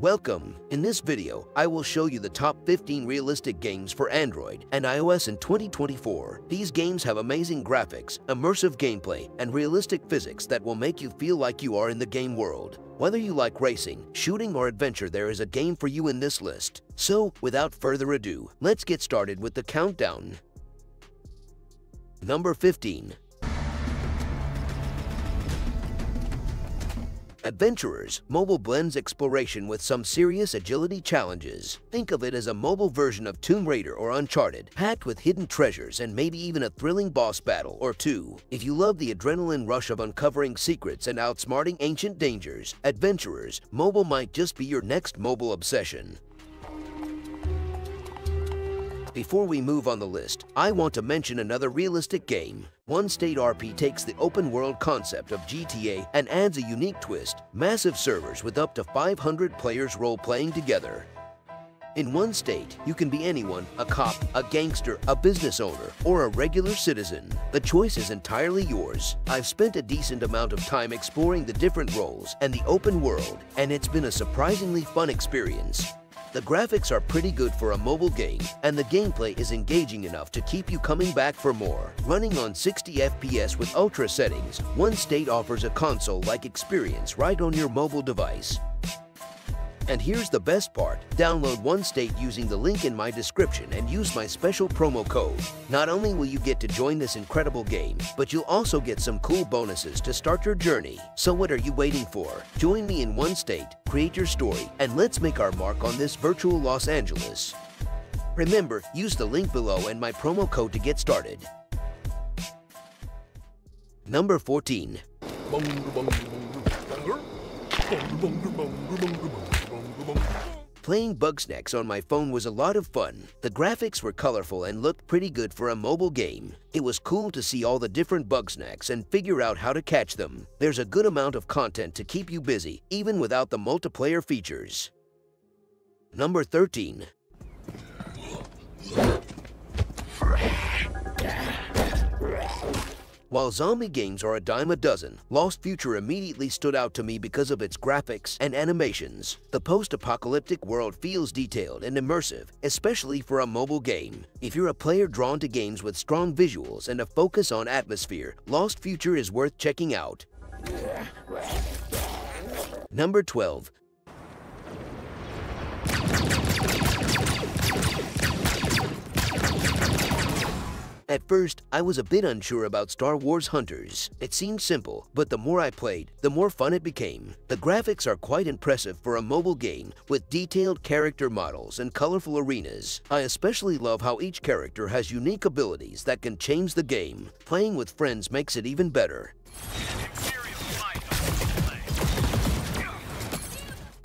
Welcome! In this video, I will show you the top 15 realistic games for Android and iOS in 2024. These games have amazing graphics, immersive gameplay, and realistic physics that will make you feel like you are in the game world. Whether you like racing, shooting, or adventure, there is a game for you in this list. So, without further ado, let's get started with the countdown. Number 15 Adventurers Mobile blends exploration with some serious agility challenges. Think of it as a mobile version of Tomb Raider or Uncharted, packed with hidden treasures and maybe even a thrilling boss battle or two. If you love the adrenaline rush of uncovering secrets and outsmarting ancient dangers, Adventurers Mobile might just be your next mobile obsession. Before we move on the list, I want to mention another realistic game. One State RP takes the open world concept of GTA and adds a unique twist, massive servers with up to 500 players role-playing together. In one state, you can be anyone, a cop, a gangster, a business owner, or a regular citizen. The choice is entirely yours. I've spent a decent amount of time exploring the different roles and the open world, and it's been a surprisingly fun experience. The graphics are pretty good for a mobile game, and the gameplay is engaging enough to keep you coming back for more. Running on 60 FPS with ultra settings, One State offers a console-like experience right on your mobile device. And here's the best part. Download One State using the link in my description and use my special promo code. Not only will you get to join this incredible game, but you'll also get some cool bonuses to start your journey. So what are you waiting for? Join me in One State, create your story, and let's make our mark on this virtual Los Angeles. Remember, use the link below and my promo code to get started. Number 14. Playing Bugsnax on my phone was a lot of fun. The graphics were colorful and looked pretty good for a mobile game. It was cool to see all the different Bugsnax and figure out how to catch them. There's a good amount of content to keep you busy, even without the multiplayer features. Number 13. While zombie games are a dime a dozen, Lost Future immediately stood out to me because of its graphics and animations. The post-apocalyptic world feels detailed and immersive, especially for a mobile game. If you're a player drawn to games with strong visuals and a focus on atmosphere, Lost Future is worth checking out. Number 12. At first, I was a bit unsure about Star Wars Hunters. It seemed simple, but the more I played, the more fun it became. The graphics are quite impressive for a mobile game with detailed character models and colorful arenas. I especially love how each character has unique abilities that can change the game. Playing with friends makes it even better.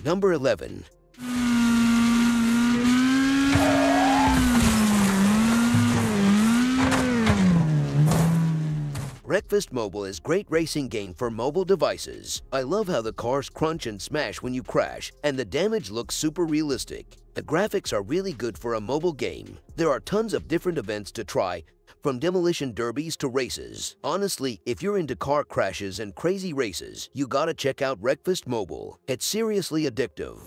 Number 11. Wreckfest Mobile is great racing game for mobile devices. I love how the cars crunch and smash when you crash, and the damage looks super realistic. The graphics are really good for a mobile game. There are tons of different events to try, from demolition derbies to races. Honestly, if you're into car crashes and crazy races, you gotta check out Wreckfest Mobile. It's seriously addictive.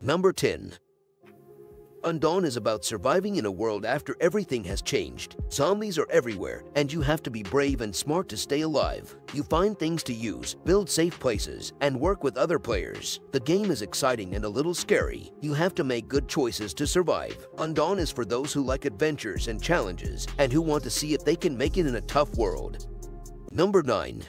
Number 10. Undawn is about surviving in a world after everything has changed. Zombies are everywhere, and you have to be brave and smart to stay alive. You find things to use, build safe places, and work with other players. The game is exciting and a little scary. You have to make good choices to survive. Undawn is for those who like adventures and challenges, and who want to see if they can make it in a tough world. Number 9.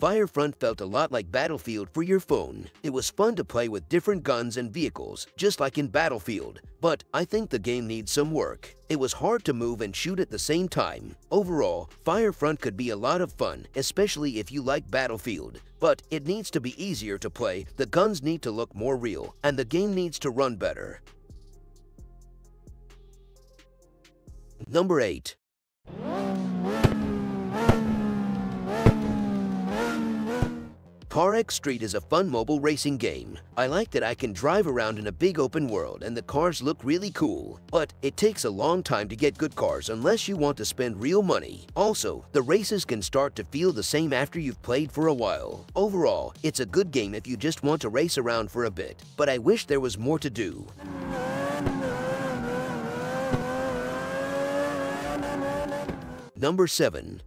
Firefront felt a lot like Battlefield for your phone. It was fun to play with different guns and vehicles, just like in Battlefield, but I think the game needs some work. It was hard to move and shoot at the same time. Overall, Firefront could be a lot of fun, especially if you like Battlefield. But it needs to be easier to play, the guns need to look more real, and the game needs to run better. Number 8. CarX Street is a fun mobile racing game. I like that I can drive around in a big open world and the cars look really cool. But it takes a long time to get good cars unless you want to spend real money. Also, the races can start to feel the same after you've played for a while. Overall, it's a good game if you just want to race around for a bit, but I wish there was more to do. Number 7.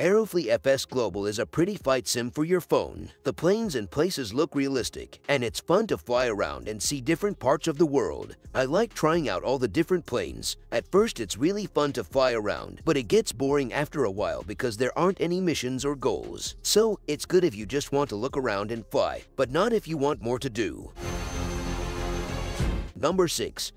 Aeroflot FS Global is a pretty flight sim for your phone. The planes and places look realistic, and it's fun to fly around and see different parts of the world. I like trying out all the different planes. At first it's really fun to fly around, but it gets boring after a while because there aren't any missions or goals. So it's good if you just want to look around and fly, but not if you want more to do. Number 6.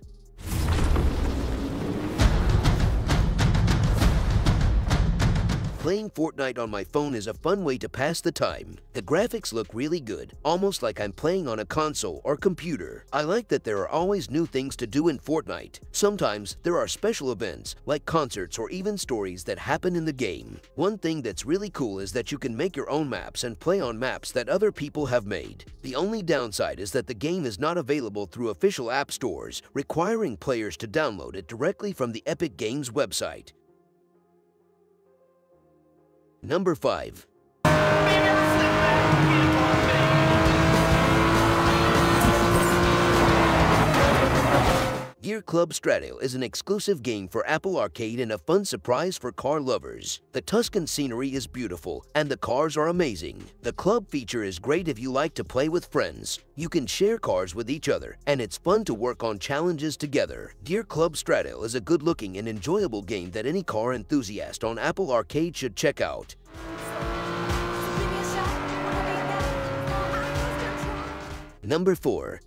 Playing Fortnite on my phone is a fun way to pass the time. The graphics look really good, almost like I'm playing on a console or computer. I like that there are always new things to do in Fortnite. Sometimes there are special events, like concerts or even stories that happen in the game. One thing that's really cool is that you can make your own maps and play on maps that other people have made. The only downside is that the game is not available through official app stores, requiring players to download it directly from the Epic Games website. Number 5. Gear Club Stradale is an exclusive game for Apple Arcade and a fun surprise for car lovers. The Tuscan scenery is beautiful, and the cars are amazing. The club feature is great if you like to play with friends. You can share cars with each other, and it's fun to work on challenges together. Gear Club Stradale is a good-looking and enjoyable game that any car enthusiast on Apple Arcade should check out. Number 4.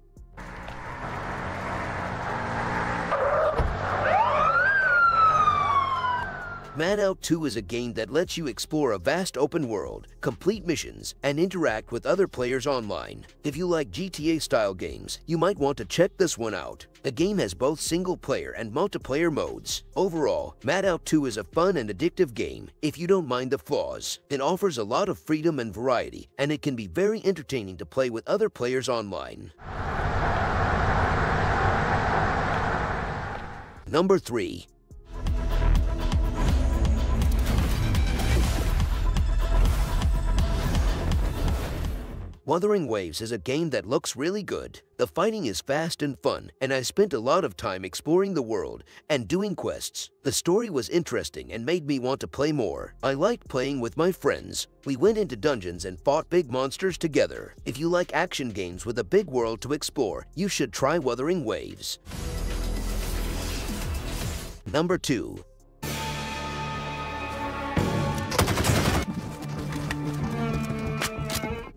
Mad Out 2 is a game that lets you explore a vast open world, complete missions, and interact with other players online. If you like GTA-style games, you might want to check this one out. The game has both single-player and multiplayer modes. Overall, Mad Out 2 is a fun and addictive game if you don't mind the flaws. It offers a lot of freedom and variety, and it can be very entertaining to play with other players online. Number 3. Wuthering Waves is a game that looks really good. The fighting is fast and fun, and I spent a lot of time exploring the world and doing quests. The story was interesting and made me want to play more. I liked playing with my friends. We went into dungeons and fought big monsters together. If you like action games with a big world to explore, you should try Wuthering Waves. Number 2.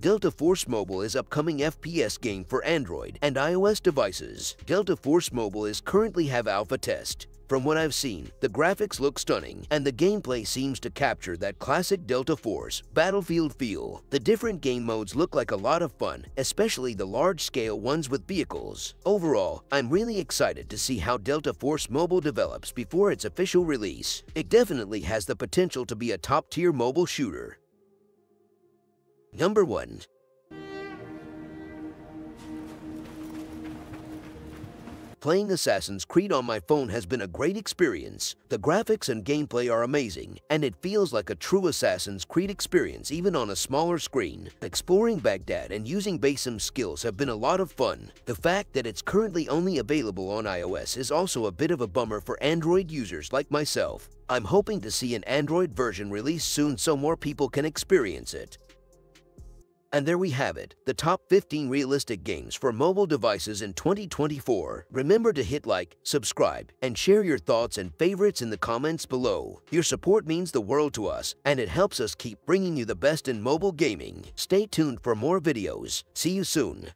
Delta Force Mobile is upcoming FPS game for Android and iOS devices. Delta Force Mobile is currently have alpha test. From what I've seen, the graphics look stunning, and the gameplay seems to capture that classic Delta Force Battlefield feel. The different game modes look like a lot of fun, especially the large-scale ones with vehicles. Overall, I'm really excited to see how Delta Force Mobile develops before its official release. It definitely has the potential to be a top-tier mobile shooter. Number 1. Playing Assassin's Creed on my phone has been a great experience. The graphics and gameplay are amazing, and it feels like a true Assassin's Creed experience even on a smaller screen. Exploring Baghdad and using Basim skills have been a lot of fun. The fact that it's currently only available on iOS is also a bit of a bummer for Android users like myself. I'm hoping to see an Android version released soon so more people can experience it. And there we have it, the top 15 realistic games for mobile devices in 2024. Remember to hit like, subscribe, and share your thoughts and favorites in the comments below. Your support means the world to us, and it helps us keep bringing you the best in mobile gaming. Stay tuned for more videos. See you soon.